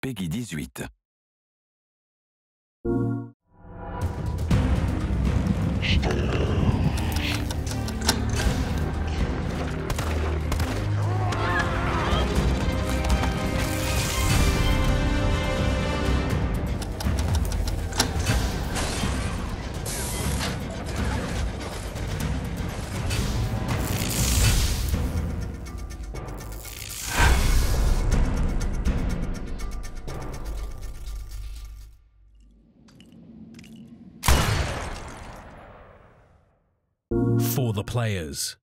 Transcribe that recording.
Peggy 18. For the players.